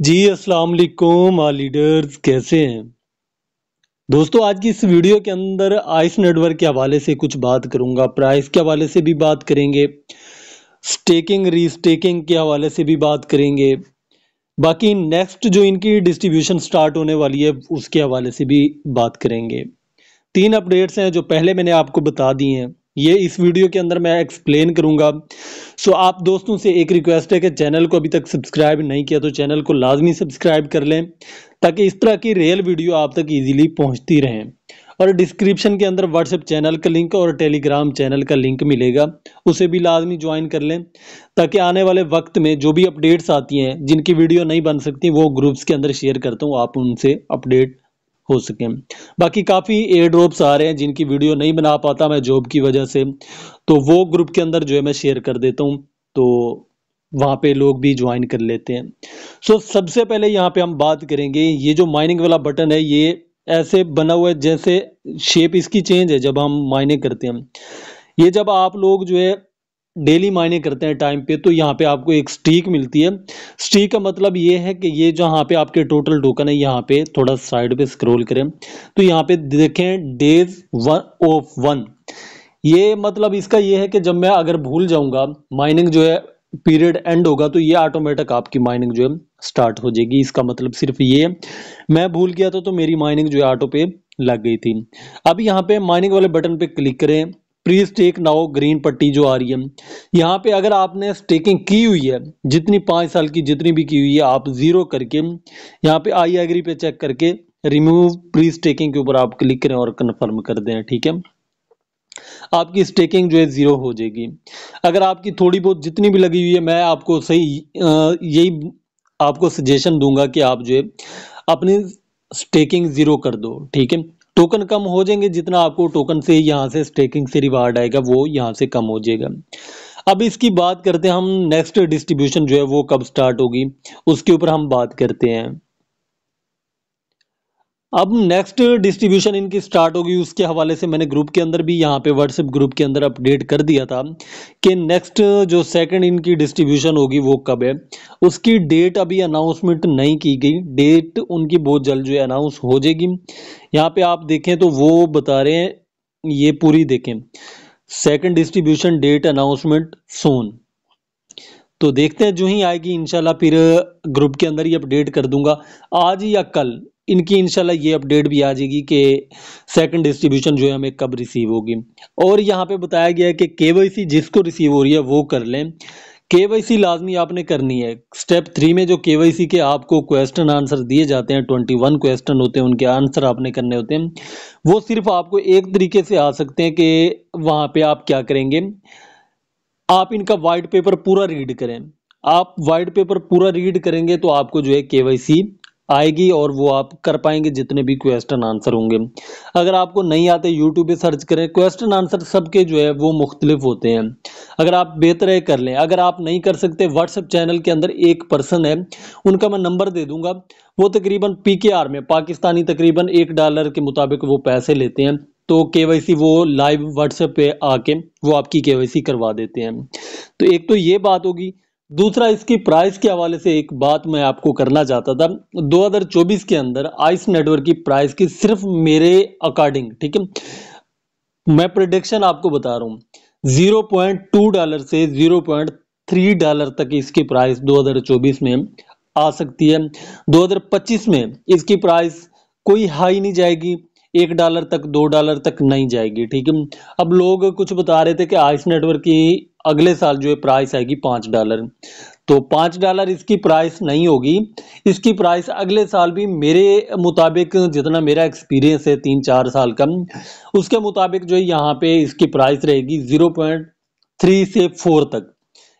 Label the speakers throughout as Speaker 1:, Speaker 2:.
Speaker 1: जी, अस्सलाम वालेकुम all leaders, कैसे हैं? दोस्तों, आज की इस वीडियो के अंदर आइस नेटवर्क के हवाले से कुछ बात करूँगा। प्राइस के हवाले से भी बात करेंगे। स्टेकिंग, रीस्टेकिंग के हवाले से भी बात करेंगे। बाकी नेक्स्ट जो इनकी डिस्ट्रीब्यूशन स्टार्ट होने वाली है, उसके हवाले से भी बात करेंगे। तीन अपडेट्स हैं जो पहले मैंने आपको बता दी हैं। ये इस वीडियो के अंदर मैं एक्सप्लेन करूँगा। सो आप दोस्तों से एक रिक्वेस्ट है कि चैनल को अभी तक सब्सक्राइब नहीं किया तो चैनल को लाजमी सब्सक्राइब कर लें, ताकि इस तरह की रियल वीडियो आप तक इजीली पहुँचती रहें। और डिस्क्रिप्शन के अंदर व्हाट्सएप चैनल का लिंक और टेलीग्राम चैनल का लिंक मिलेगा, उसे भी लाजमी ज्वाइन कर लें, ताकि आने वाले वक्त में जो भी अपडेट्स आती हैं, जिनकी वीडियो नहीं बन सकती, वो ग्रुप्स के अंदर शेयर करता हूँ, आप उनसे अपडेट हो सकें। बाकी काफ़ी एयर ड्रॉप्स आ रहे हैं जिनकी वीडियो नहीं बना पाता मैं जॉब की वजह से तो वो ग्रुप के अंदर जो है मैं शेयर कर देता हूँ तो वहाँ पे लोग भी ज्वाइन कर लेते हैं। सो so, सबसे पहले यहाँ पे हम बात करेंगे ये जो माइनिंग वाला बटन है ये ऐसे बना हुआ है जैसे शेप इसकी चेंज है जब हम माइनिंग करते हैं। ये जब आप लोग जो है डेली मायने करते हैं टाइम पे तो यहाँ पे आपको एक स्टीक मिलती है। स्टीक का मतलब ये है कि ये जहाँ पे आपके टोटल टोकन है, यहाँ पे थोड़ा साइड पे स्क्रॉल करें। तो यहाँ पे देखें, डेज़ वन ऑफ़ वन। ये मतलब इसका ये है कि जब मैं अगर भूल जाऊँगा, माइनिंग जो है पीरियड एंड होगा तो ये ऑटोमेटिक आपकी माइनिंग जो है स्टार्ट हो जाएगी। इसका मतलब सिर्फ़ ये है, मैं भूल गया था तो मेरी माइनिंग जो है ऑटो पे लग गई थी। अब यहाँ पे माइनिंग वाले बटन पे क्लिक करें। प्री स्टेक नाउ ग्रीन पट्टी जो आ रही है यहाँ पे अगर आपने स्टेकिंग की हुई है जितनी पाँच साल की जितनी भी की हुई है आप ज़ीरो करके यहाँ पे आई एग्री पे चेक करके रिमूव प्री स्टेकिंग के ऊपर आप क्लिक करें और कन्फर्म कर दें ठीक है आपकी स्टेकिंग जो है ज़ीरो हो जाएगी अगर आपकी थोड़ी बहुत जितनी भी लगी हुई है मैं आपको सही यही आपको सजेशन दूँगा कि आप जो है अपनी स्टेकिंग ज़ीरो कर दो ठीक है टोकन कम हो जाएँगे जितना आपको टोकन से यहाँ से स्टेकिंग से रिवार्ड आएगा, वो यहाँ से कम हो जाएगा। अब इसकी बात करते हैं, हम नेक्स्ट डिस्ट्रीब्यूशन जो है वो कब स्टार्ट होगी, उसके ऊपर हम बात करते हैं। अब नेक्स्ट डिस्ट्रीब्यूशन इनकी स्टार्ट होगी, उसके हवाले से मैंने ग्रुप के अंदर भी यहाँ पे व्हाट्सएप ग्रुप के अंदर अपडेट कर दिया था कि नेक्स्ट जो सेकंड इनकी डिस्ट्रीब्यूशन होगी वो कब है। उसकी डेट अभी अनाउंसमेंट नहीं की गई। डेट उनकी बहुत जल्द जो अनाउंस हो जाएगी। यहाँ पे आप देखें तो वो बता रहे हैं, ये पूरी देखें। Second distribution date announcement soon तो देखते हैं, जो ही आएगी इनशाला फिर ग्रुप के अंदर ही अपडेट कर दूँगा। आज या कल इनकी इंशाल्लाह ये अपडेट भी आ जाएगी कि सेकंड डिस्ट्रीब्यूशन जो है हमें कब रिसीव होगी। और यहाँ पे बताया गया है कि के जिसको रिसीव हो रही है, वो कर लें। के लाजमी आपने करनी है। स्टेप थ्री में जो के के आपको क्वेश्चन आंसर दिए जाते हैं ट्वेंटी वन क्वेश्चन होते हैं, उनके आंसर आपने करने होते हैं। वो सिर्फ़ आपको एक तरीके से आ सकते हैं कि वहाँ पे आप क्या करेंगे। आप इनका वाइट पेपर पूरा रीड करें। आप वाइट पेपर पूरा रीड करेंगे तो आपको जो है के आएगी और वो आप कर पाएँगे जितने भी क्वेश्चन आंसर होंगे। अगर आपको नहीं आते यूट्यूब पे सर्च करें क्वेश्चन आंसर सबके जो है वो मुख्तलिफ़ होते हैं। अगर आप बेहतर है कर लें, अगर आप नहीं कर सकते व्हाट्सएप चैनल के अंदर एक पर्सन है, उनका मैं नंबर दे दूँगा। वो तकरीबन पी के आर में, पाकिस्तानी तकरीबन एक डॉलर के मुताबिक वो पैसे लेते हैं। तो के वो लाइव व्हाट्सएप पे आके वो आपकी के करवा देते हैं। तो एक तो ये बात होगी दूसरा, इसकी प्राइस के हवाले से एक बात मैं आपको करना चाहता था। 2024 के अंदर आइस नेटवर्क की प्राइस की सिर्फ़ मेरे अकॉर्डिंग ठीक है? मैं प्रोडिक्शन आपको बता रहा हूँ। 0.2 डॉलर से 0.3 डॉलर तक इसकी प्राइस 2024 में आ सकती है। 2025 में इसकी प्राइस कोई हाई नहीं जाएगी। एक डॉलर तक, दो डॉलर तक नहीं जाएगी, ठीक है? अब लोग कुछ बता रहे थे कि आइस नेटवर्क की अगले साल जो है प्राइस आएगी पाँच डॉलर तो पाँच डॉलर इसकी प्राइस नहीं होगी। इसकी प्राइस अगले साल भी मेरे मुताबिक जितना मेरा एक्सपीरियंस है तीन चार साल का, उसके मुताबिक जो है यहाँ पे इसकी प्राइस रहेगी ज़ीरो पॉइंट थ्री से फोर तक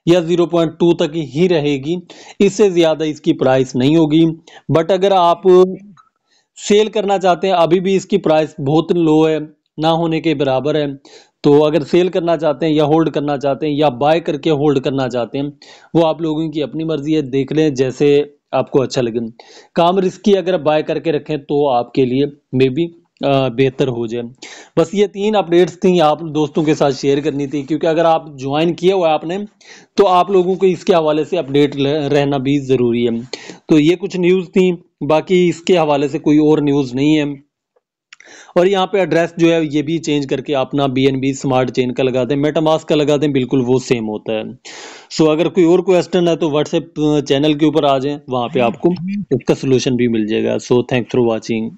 Speaker 1: या 0.2 तक ही रहेगी। इससे ज़्यादा इसकी प्राइस नहीं होगी। बट अगर आप सेल करना चाहते हैं, अभी भी इसकी प्राइस बहुत लो है। ना होने के बराबर है। तो अगर सेल करना चाहते हैं या होल्ड करना चाहते हैं या बाय करके होल्ड करना चाहते हैं, वो आप लोगों की अपनी मर्ज़ी है, देख लें जैसे आपको अच्छा लगे। काम रिस्की अगर बाय करके रखें तो आपके लिए मे बी बेहतर हो जाए। बस ये तीन अपडेट्स थी, आप दोस्तों के साथ शेयर करनी थी, क्योंकि अगर आप ज्वाइन किया हुआ आपने तो आप लोगों को इसके हवाले से अपडेट रहना भी ज़रूरी है। तो ये कुछ न्यूज़ थी, बाकी इसके हवाले से कोई और न्यूज़ नहीं है। और यहाँ पे एड्रेस जो है ये भी चेंज करके अपना B N B smart chain का लगा दें मेटामास का लगा दें बिल्कुल वो सेम होता है। सो so, अगर कोई और क्वेश्चन है तो व्हाट्सएप चैनल के ऊपर आ जाएँ वहाँ पे आपको इसका सोल्यूशन भी मिल जाएगा। So thanks for watching